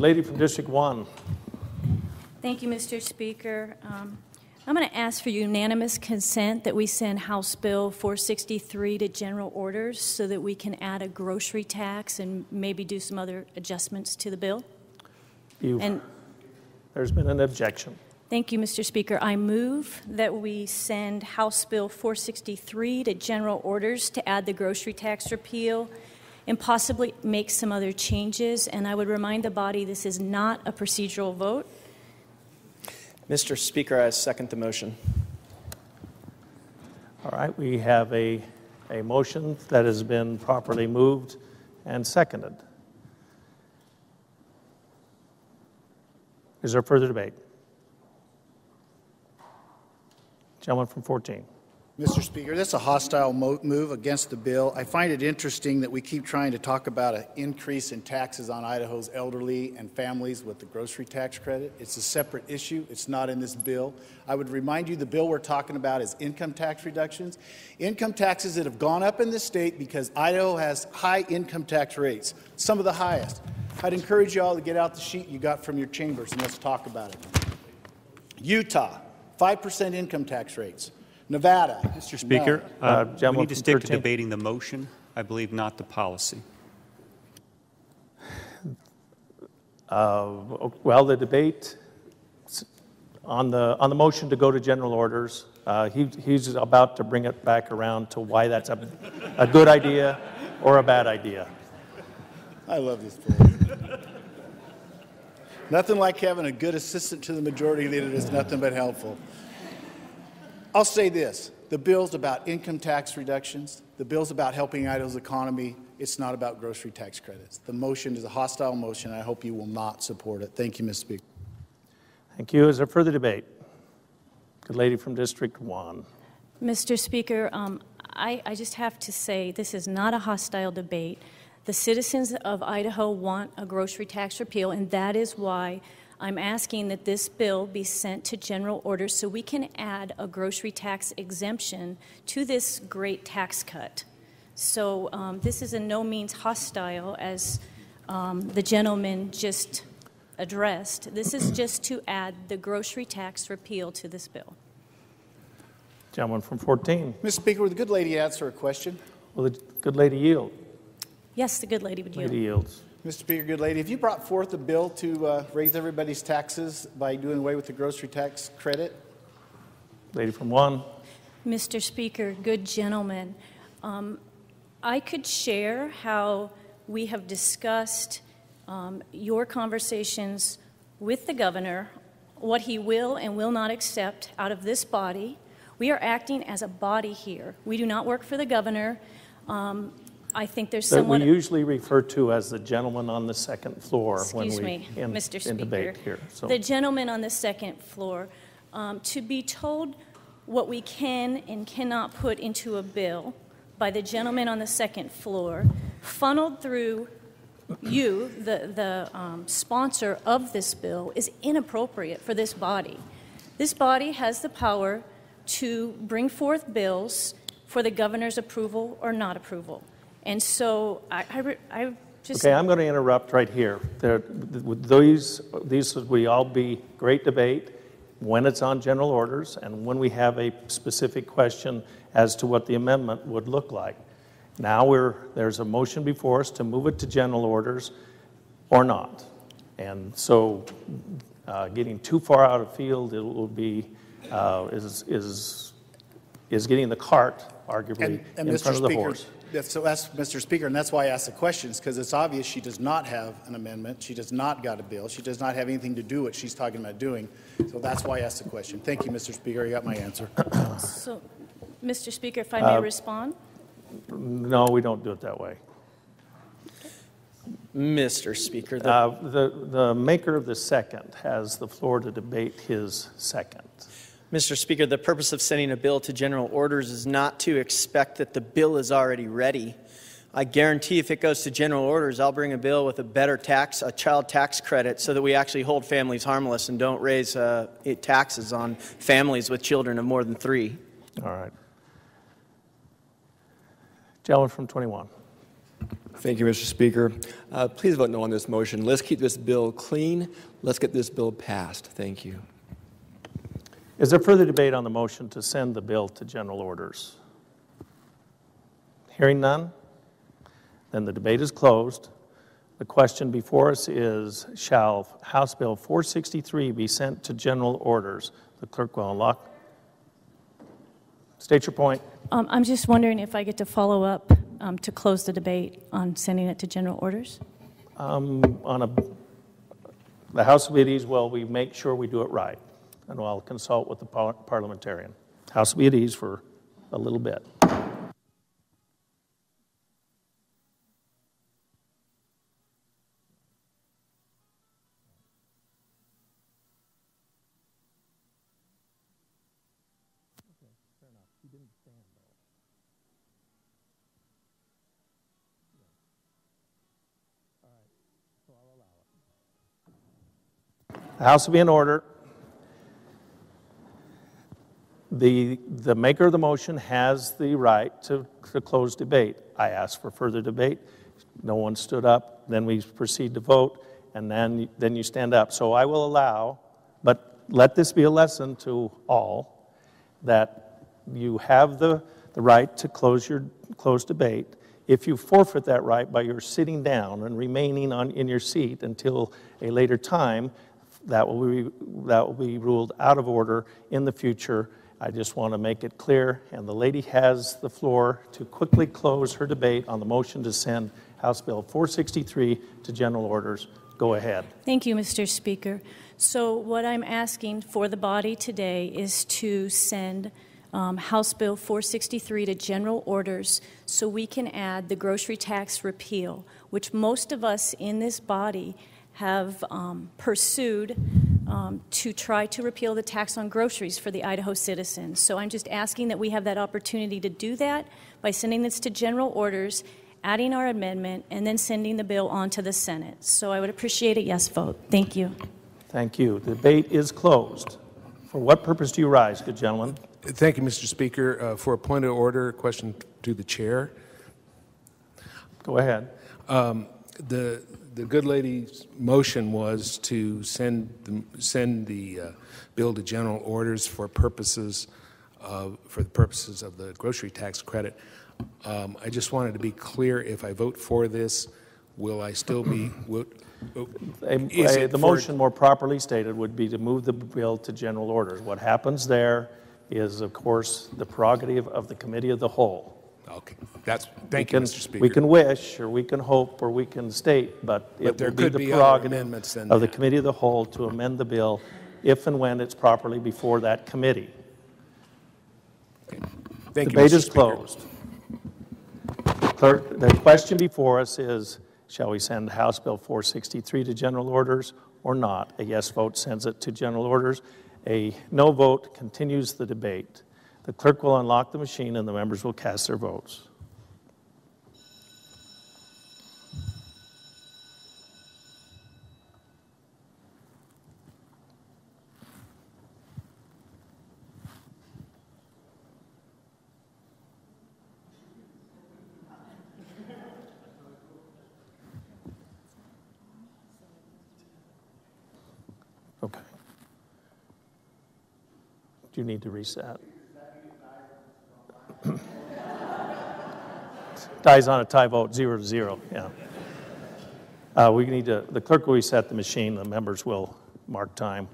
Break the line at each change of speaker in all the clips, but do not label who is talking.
Lady from District 1.
Thank you, Mr. Speaker. Um, I'm going to ask for unanimous consent that we send House Bill 463 to general orders so that we can add a grocery tax and maybe do some other adjustments to the bill.
You,
And
there's been an objection.
thank you, Mr. Speaker. I move that we send House Bill 463 to general orders to add the grocery tax repeal and possibly make some other changes. And I would remind the body this is not a procedural vote.
Mr. Speaker, I second the motion.
All right, we have a, a motion that has been properly moved and seconded. Is there further debate? Gentleman from 14.
Mr. Speaker, this is a hostile mo- move against the bill. I find it interesting that we keep trying to talk about an increase in taxes on Idaho's elderly and families with the grocery tax credit. It's a separate issue. It's not in this bill. I would remind you the bill we're talking about is income tax reductions. Income taxes that have gone up in this state because Idaho has high income tax rates, some of the highest. I'd encourage you all to get out the sheet you got from your chambers and let's talk about it. Utah, 5% income tax rates. Nevada.
Mr. Speaker,
Uh,
uh, we need to
from
stick to debating the motion, I believe, not the policy.
Uh, Well, the debate on the, on the motion to go to general orders, uh, he, he's about to bring it back around to why that's a, a good idea or a bad idea.
I love this bill. nothing like having a good assistant to the majority leader that's nothing but helpful. I'll say this the bill's about income tax reductions, the bill's about helping Idaho's economy. It's not about grocery tax credits. The motion is a hostile motion. I hope you will not support it. Thank you, Mr. Speaker.
Thank you. Is there further debate? Good lady from District 1.
Mr. Speaker, um, I, I just have to say this is not a hostile debate. The citizens of Idaho want a grocery tax repeal, and that is why I'm asking that this bill be sent to general orders so we can add a grocery tax exemption to this great tax cut. So um, this is in no means hostile, as um, the gentleman just addressed. This is just to add the grocery tax repeal to this bill.
Gentleman from 14.
Mr. Speaker, would the good lady answer a question?
Will the good lady yield?
Yes, the good lady would yield.
Lady yields.
Mr. Speaker, good lady, have you brought forth a bill to uh, raise everybody's taxes by doing away with the grocery tax credit?
Lady from 1.
Mr. Speaker, good gentlemen, um, I could share how we have discussed um, your conversations with the governor, what he will and will not accept out of this body. We are acting as a body here. We do not work for the governor. Um, I think there's
That we usually refer to as the gentleman on the second floor when
Excuse
we
me,
in,
Mr.
in
Speaker.
debate here. So
The gentleman on the second floor, um, to be told what we can and cannot put into a bill by the gentleman on the second floor, funneled through you, the, the um, sponsor of this bill, is inappropriate for this body. This body has the power to bring forth bills for the governor's approval or not approval. And so I, I, I just.
Okay, I'm going to interrupt right here. There, with these, these would all be great debate when it's on general orders and when we have a specific question as to what the amendment would look like. Now we're, there's a motion before us to move it to general orders or not. And so uh, getting too far out of field, it will be, uh, is, is, is getting the cart arguably
And, and
in
Mr.
front of the
Speaker,
horse.
That's, so that's, Mr. Speaker, and that's why I asked the questions, because it's obvious she does not have an amendment. She does not got a bill. She does not have anything to do what she's talking about doing. So that's why I asked the question. Thank you, Mr. Speaker. I got my answer.
So, Mr. Speaker, if I
Uh,
may respond?
No, we don't do it that way.
Mr. Speaker, the
Uh, The, the maker of the second has the floor to debate his second.
Mr. Speaker, the purpose of sending a bill to general orders is not to expect that the bill is already ready. I guarantee if it goes to general orders, I'll bring a bill with a better tax, a child tax credit, so that we actually hold families harmless and don't raise uh, taxes on families with children of more than three.
All right. Gentleman from 21.
Thank you, Mr. Speaker. Uh, Please vote no on this motion. Let's keep this bill clean. Let's get this bill passed. Thank you.
Is there further debate on the motion to send the bill to general orders? Hearing none, then the debate is closed. The question before us is, shall House Bill 463 be sent to general orders? The clerk will unlock. State your point.
Um, I'm just wondering if I get to follow up um, to close the debate on sending it to general orders?
On a, the House of Ease, well, we make sure we do it right, and I'll consult with the par- parliamentarian. House of Ease for a little bit. The House will be in order. The, the maker of the motion has the right to, to close debate. I asked for further debate. No one stood up. Then we proceed to vote, and then, then you stand up. So I will allow, but let this be a lesson to all, that you have the, the right to close your close debate. If you forfeit that right by your sitting down and remaining on, in your seat until a later time, that will be, that will be ruled out of order in the future. I just want to make it clear, and the lady has the floor to quickly close her debate on the motion to send House Bill 463 to general orders. Go ahead.
Thank you, Mr. Speaker. So, what I'm asking for the body today is to send um, House Bill 463 to general orders so we can add the grocery tax repeal, which most of us in this body have um, pursued um, to try to repeal the tax on groceries for the Idaho citizens. So I'm just asking that we have that opportunity to do that by sending this to general orders, adding our amendment, and then sending the bill on to the Senate. So I would appreciate a yes vote. Thank you.
Thank you. The debate is closed. For what purpose do you rise, good gentlemen?
Thank you, Mr. Speaker. Uh, For a point of order, question to the chair.
Go ahead.
The, the good lady's motion was to send, the- send the uh, bill to general orders for purposes of, for the purposes of the grocery tax credit. Um, I just wanted to be clear, if I vote for this, will I still be, will-
A- a- The motion more properly stated would be to move the bill to general orders. What happens there is, of course, the prerogative of the committee of the whole.
Okay, that's, thank you,
can-
Mr. Speaker.
We can wish, or we can hope, or we can state, but
But
it
there
will be
could
the
be other
prerogative
amendments than
of the
that.
committee of the whole to amend the bill if and when it's properly before that committee.
Thank you,
Debate
Mr.
is
Speaker.
closed. Clerk, the question before us is, shall we send House Bill 463 to general orders or not? A yes vote sends it to general orders. A no vote continues the debate. The clerk will unlock the machine and the members will cast their votes. Okay. Do you need to reset? Dies on a tie vote, zero to zero, yeah. Uh, We need to, the clerk will reset the machine, the members will mark time.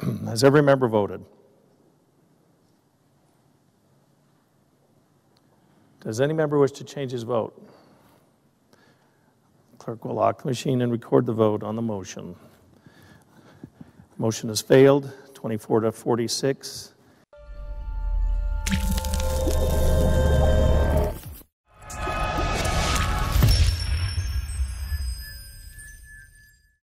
Has every member voted? Does any member wish to change his vote? Clerk will lock the machine and record the vote on the motion. Motion has failed, 24 to 46.